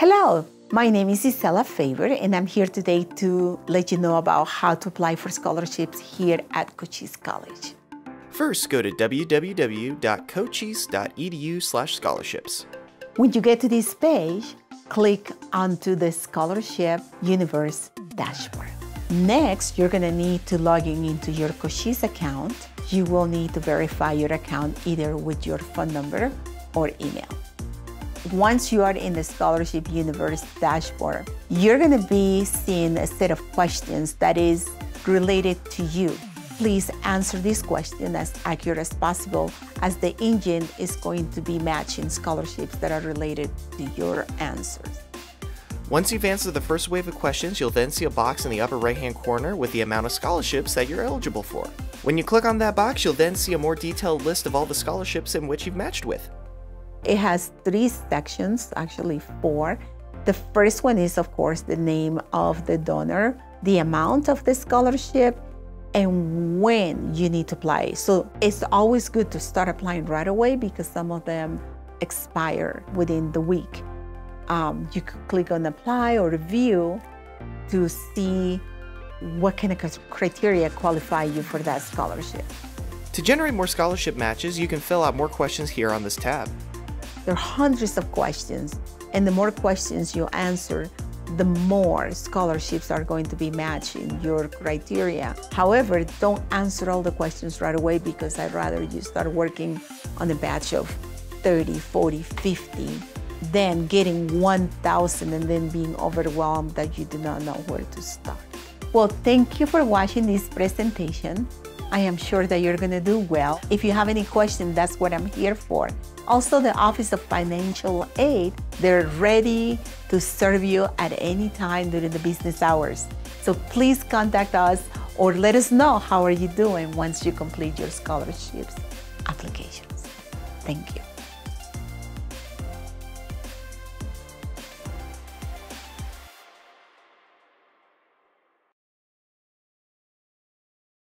Hello, my name is Isela Faber, and I'm here today to let you know about how to apply for scholarships here at Cochise College. First, go to www.cochise.edu slash scholarships. When you get to this page, click onto the Scholarship Universe dashboard. Next, you're going to need to log in into your Cochise account. You will need to verify your account either with your phone number or email. Once you are in the Scholarship Universe dashboard, you're going to be seeing a set of questions that is related to you. Please answer this question as accurate as possible as the engine is going to be matching scholarships that are related to your answers. Once you've answered the first wave of questions, you'll then see a box in the upper right hand corner with the amount of scholarships that you're eligible for. When you click on that box, you'll then see a more detailed list of all the scholarships in which you've matched with. It has three sections, actually four. The first one is, of course, the name of the donor, the amount of the scholarship, and when you need to apply. So it's always good to start applying right away because some of them expire within the week. Um, you could click on apply or review to see what kind of criteria qualify you for that scholarship. To generate more scholarship matches, you can fill out more questions here on this tab. There are hundreds of questions, and the more questions you answer, the more scholarships are going to be matching your criteria. However, don't answer all the questions right away because I'd rather you start working on a batch of 30, 40, 50 than getting 1,000 and then being overwhelmed that you do not know where to start. Well, thank you for watching this presentation. I am sure that you're going to do well. If you have any questions, that's what I'm here for. Also, the Office of Financial Aid, they're ready to serve you at any time during the business hours. So please contact us or let us know how are you doing once you complete your scholarships applications. Thank you.